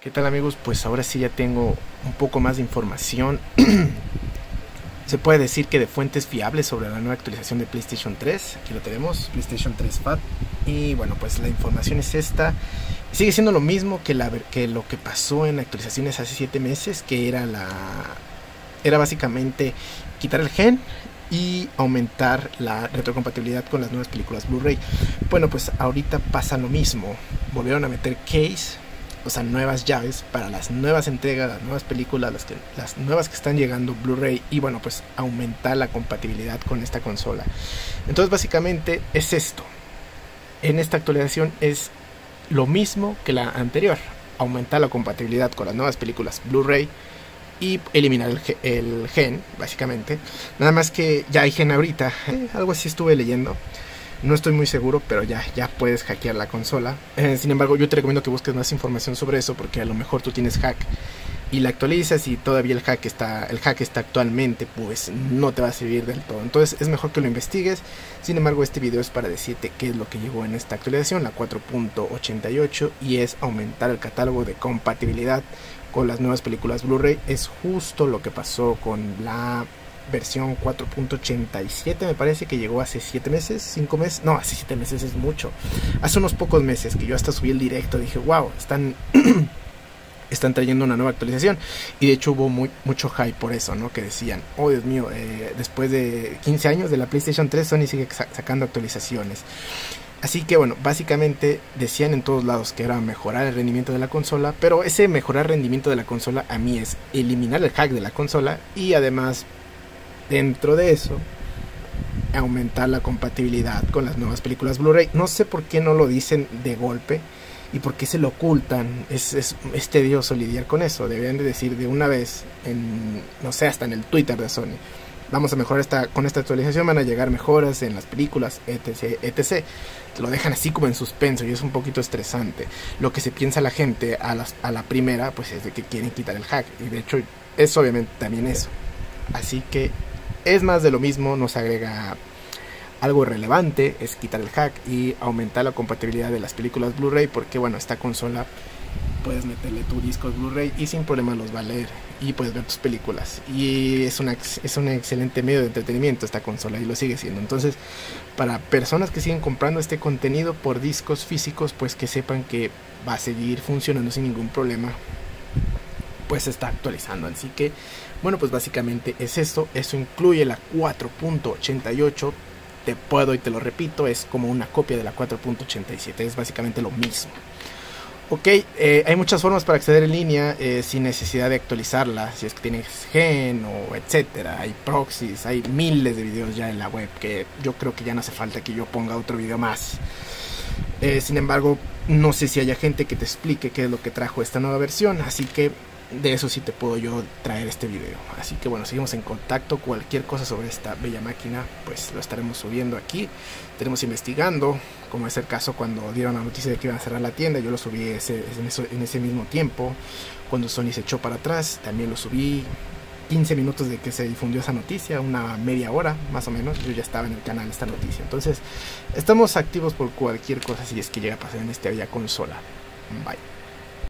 ¿Qué tal amigos? Pues ahora sí ya tengo un poco más de información. Se puede decir que de fuentes fiables sobre la nueva actualización de PlayStation 3. Aquí lo tenemos, PlayStation 3 Fat. Y bueno, pues la información es esta. Sigue siendo lo mismo que, la, que lo que pasó en actualizaciones hace 7 meses, que era la era básicamente quitar el gen y aumentar la retrocompatibilidad con las nuevas películas Blu-ray. Bueno, pues ahorita pasa lo mismo. Volvieron a meter case o sea, nuevas llaves para las nuevas entregas, las nuevas películas, las, que, las nuevas que están llegando Blu-ray y bueno, pues aumentar la compatibilidad con esta consola. Entonces básicamente es esto. En esta actualización es lo mismo que la anterior, aumentar la compatibilidad con las nuevas películas Blu-ray y eliminar el, gen, básicamente. Nada más que ya hay gen ahorita, eh, algo así estuve leyendo. No estoy muy seguro, pero ya, ya puedes hackear la consola. Eh, sin embargo, yo te recomiendo que busques más información sobre eso porque a lo mejor tú tienes hack y la actualizas y todavía el hack está el hack está actualmente pues no te va a servir del todo. Entonces es mejor que lo investigues. Sin embargo este video es para decirte qué es lo que llegó en esta actualización la 4.88 y es aumentar el catálogo de compatibilidad con las nuevas películas Blu-ray. Es justo lo que pasó con la versión 4.87 me parece que llegó hace 7 meses, 5 meses, no, hace 7 meses es mucho. Hace unos pocos meses que yo hasta subí el directo, dije, wow, están... están trayendo una nueva actualización y de hecho hubo muy, mucho hype por eso, ¿no? Que decían, oh Dios mío, eh, después de 15 años de la PlayStation 3 Sony sigue sacando actualizaciones. Así que bueno, básicamente decían en todos lados que era mejorar el rendimiento de la consola, pero ese mejorar rendimiento de la consola a mí es eliminar el hack de la consola y además dentro de eso aumentar la compatibilidad con las nuevas películas Blu-ray. No sé por qué no lo dicen de golpe y por qué se lo ocultan. Es, tedioso lidiar con eso. Deberían de decir de una vez, en, no sé, hasta en el Twitter de Sony. Vamos a mejorar esta, con esta actualización, van a llegar mejoras en las películas, etc, etc. Lo dejan así como en suspenso y es un poquito estresante. Lo que se piensa la gente a, a la primera, pues es de que quieren quitar el hack. Y de hecho es obviamente también eso. Así que es más de lo mismo, nos agrega algo relevante, es quitar el hack y aumentar la compatibilidad de las películas Blu-ray porque bueno, esta consola puedes meterle tu disco Blu-ray y sin problema los va a leer y puedes ver tus películas. Y es, es un excelente medio de entretenimiento esta consola y lo sigue siendo. Entonces para personas que siguen comprando este contenido por discos físicos pues que sepan que va a seguir funcionando sin ningún problema pues se está actualizando. Así que, bueno, pues básicamente es esto. Eso incluye la 4.88. Te puedo y te lo repito, es como una copia de la 4.87. Es básicamente lo mismo. Ok, eh, hay muchas formas para acceder en línea eh, sin necesidad de actualizarla. Si es que tienes gen o etcétera. Hay proxies, hay miles de videos ya en la web que yo creo que ya no hace falta que yo ponga otro video más. Eh, sin embargo, no sé si haya gente que te explique qué es lo que trajo esta nueva versión. Así que de eso sí te puedo yo traer este video. Así que bueno, seguimos en contacto. Cualquier cosa sobre esta bella máquina, pues lo estaremos subiendo aquí. Estaremos investigando, como es el caso cuando dieron la noticia de que iban a cerrar la tienda. Yo lo subí ese, en, ese mismo tiempo. Cuando Sony se echó para atrás, también lo subí. 15 minutos de que se difundió esa noticia, una media hora más o menos, yo ya estaba en el canal esta noticia. Entonces, estamos activos por cualquier cosa si es que llega a pasar en esta bella consola. Bye.